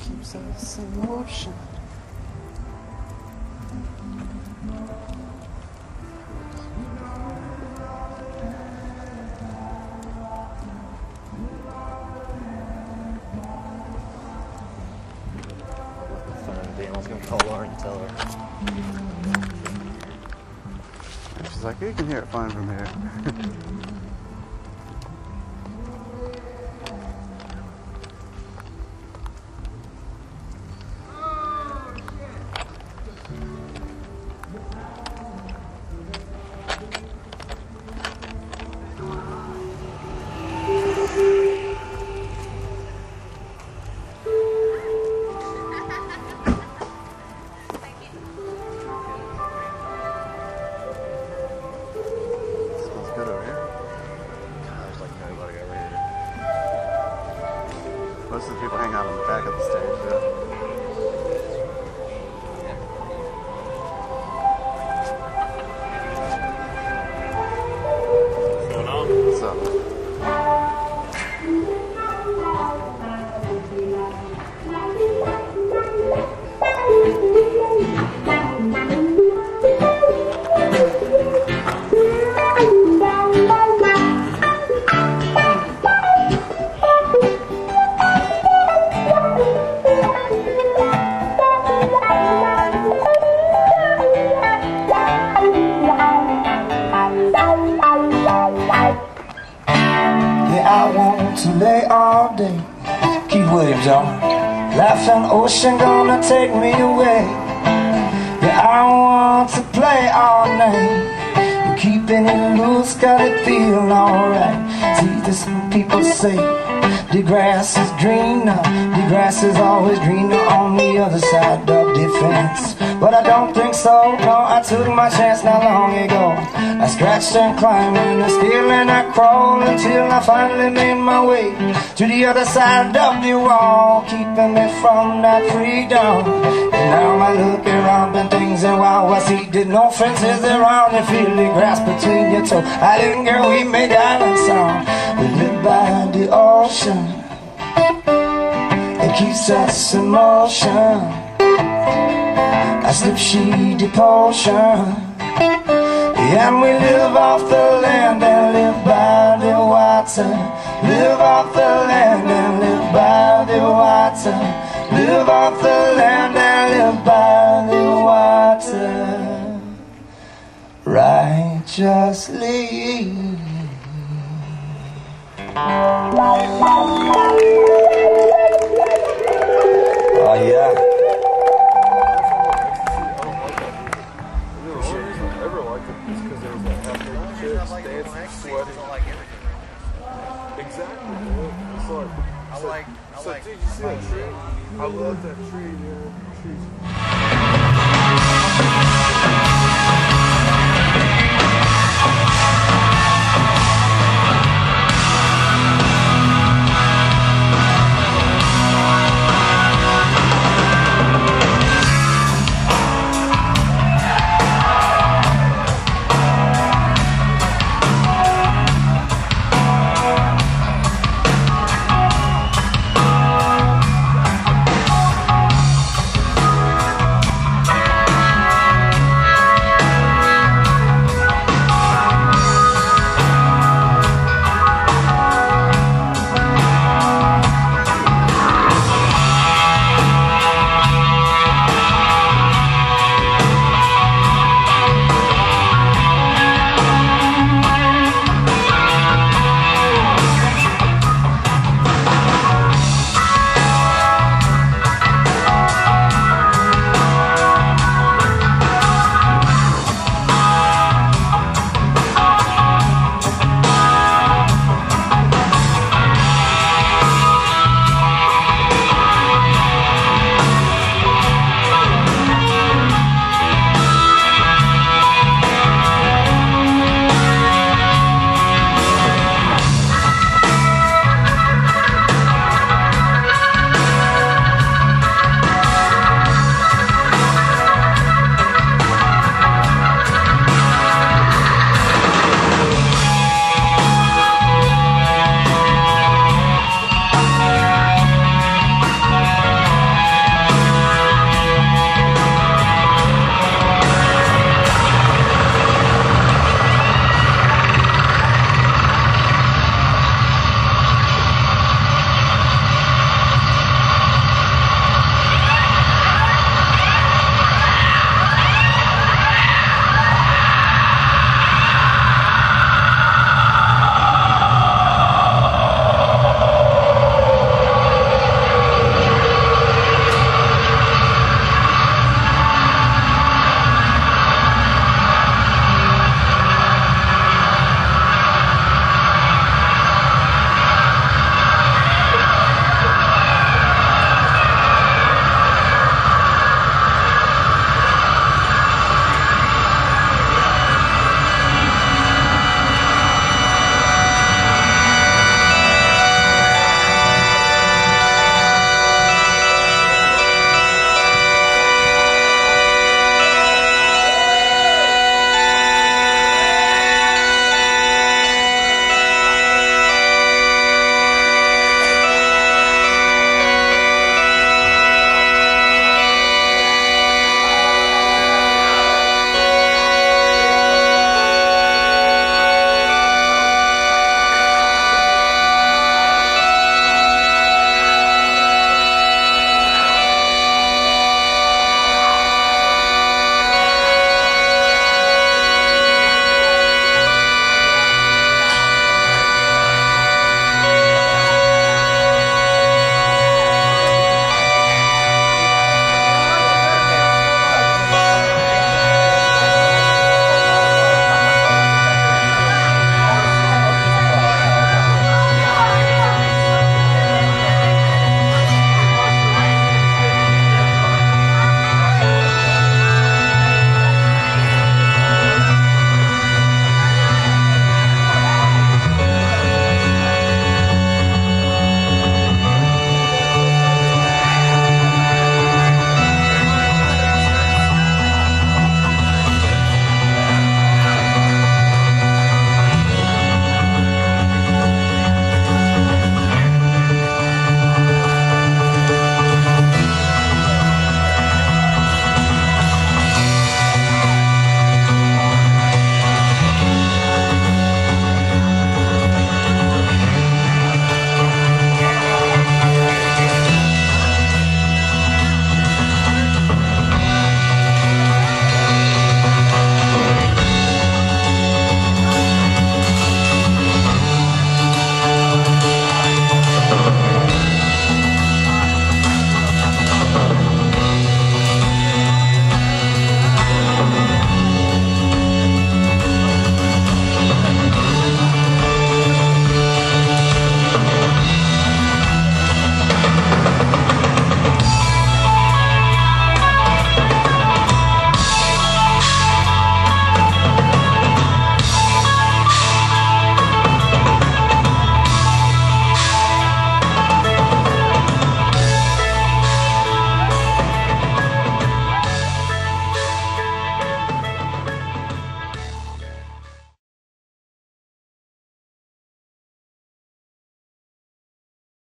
Keeps us in motion. Daniel's gonna call Lauren and tell her. She's like, you can hear it fine from here. Yeah, I want to lay all day. Keith Williams, y'all. Laughing ocean gonna take me away. Yeah, I want to play all night. Keeping it loose, got it feeling alright. See, this people say the grass is greener. The grass is always greener on the other side of the fence. But I don't think so, no, I took my chance not long ago. I scratched and climbed and I still and I crawled until I finally made my way to the other side of the wall, keeping me from that freedom. And now I look around and things and wow, I see there's no fences around and feel the grass between your toes. I linger, we made island sound. We live by the ocean. It keeps us in motion. I slip sheet potion. And we live off the land and live by the water. Live off the land and live by the water. Live off the land and live by the water. Righteously. I so- like- I so, like- Did you see that tree? I love that tree, dude. Trees.